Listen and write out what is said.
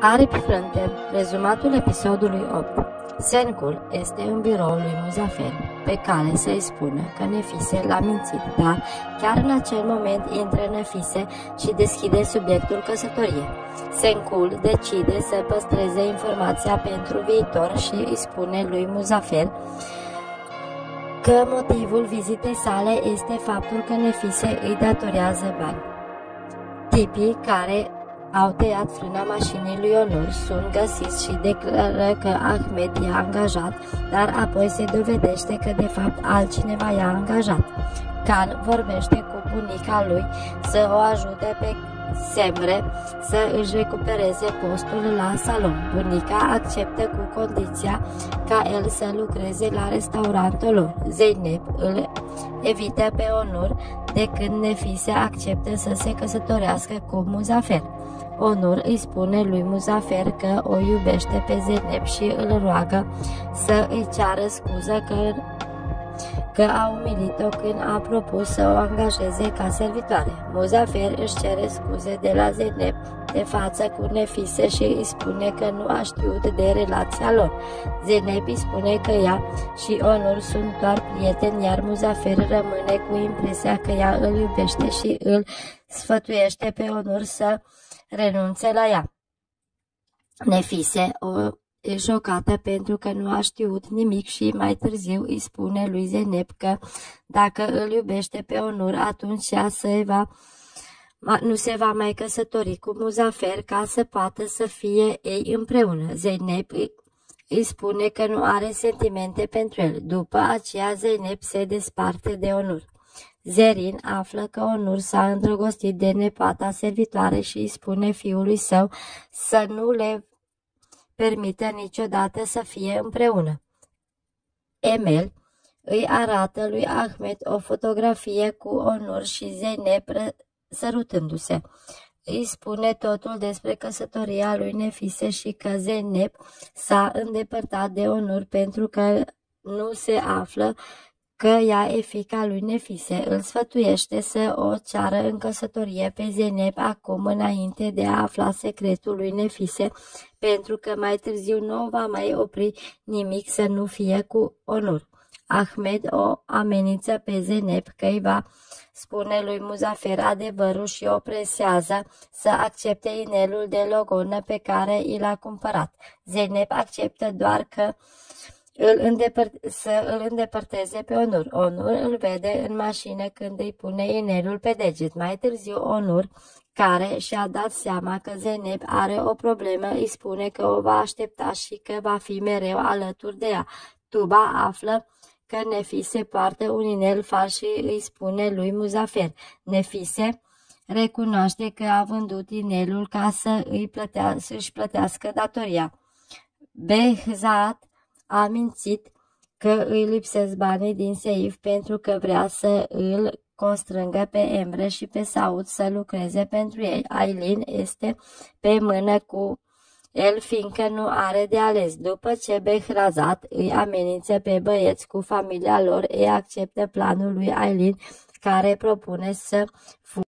Aripi frânte, rezumatul episodului 8 Sencul este în biroul lui Muzafer, pe cale să-i spună că Nefise l-a mințit, dar chiar în acel moment intră Nefise și deschide subiectul căsătorie. Sencul decide să păstreze informația pentru viitor și îi spune lui Muzafer că motivul vizitei sale este faptul că Nefise îi datorează bani. Tipii care au tăiat frâna mașinii lui Onur, sunt găsiți și declară că Ahmed i-a angajat, dar apoi se dovedește că de fapt altcineva i-a angajat. Khan vorbește cu bunica lui să o ajute pe Semre să își recupereze postul la salon. Bunica acceptă cu condiția ca el să lucreze la restaurantul lor. Zeynep îl evită pe Onur de când Nefise acceptă să se căsătorească cu Muzafer. Onur îi spune lui Muzafer că o iubește pe Zeynep și îl roagă să îi ceară scuză că că a umilit-o când a propus să o angajeze ca servitoare. Muzafer își cere scuze de la Zeynep de față cu Nefise și îi spune că nu a știut de relația lor. Zeynep îi spune că ea și Onur sunt doar prieteni, iar Muzafer rămâne cu impresia că ea îl iubește și îl sfătuiește pe Onur să renunțe la ea. Nefise o e șocată pentru că nu a știut nimic și mai târziu îi spune lui Zenep că dacă îl iubește pe Onur, atunci ea se va, nu se va mai căsători cu Muzafer ca să poată să fie ei împreună. Zeynep îi spune că nu are sentimente pentru el. După aceea, Zeynep se desparte de Onur. Zerin află că Onur s-a îndrăgostit de nepata servitoare și îi spune fiului său să nu le permită niciodată să fie împreună. Emel îi arată lui Ahmed o fotografie cu Onur și Zeynep sărutându-se. Îi spune totul despre căsătoria lui Nefise și că Zeynep s-a îndepărtat de Onur pentru că nu se află că ea e fica lui Nefise, îl sfătuiește să o ceară în căsătorie pe Zeneb acum înainte de a afla secretul lui Nefise, pentru că mai târziu nu va mai opri nimic să nu fie cu onur. Ahmed o amenință pe Zeneb că îi va spune lui Muzafer adevărul și o presează să accepte inelul de logonă pe care i l-a cumpărat. Zeneb acceptă doar că îl îndepăr- să îl îndepărteze pe Onur. Onur îl vede în mașină când îi pune inelul pe deget. Mai târziu Onur, care și-a dat seama că Zeneb are o problemă, îi spune că o va aștepta și că va fi mereu alături de ea. Tuba află că Nefise poartă un inel fals și îi spune lui Muzafer. Nefise recunoaște că a vândut inelul ca să îi plătea, să-și plătească datoria. Behzat a mințit că îi lipsesc banii din seif pentru că vrea să îl constrângă pe Emre și pe Saud să lucreze pentru ei. Aileen este pe mână cu el fiindcă nu are de ales. După ce Behrazat îi amenință pe băieți cu familia lor, ei acceptă planul lui Aileen care propune să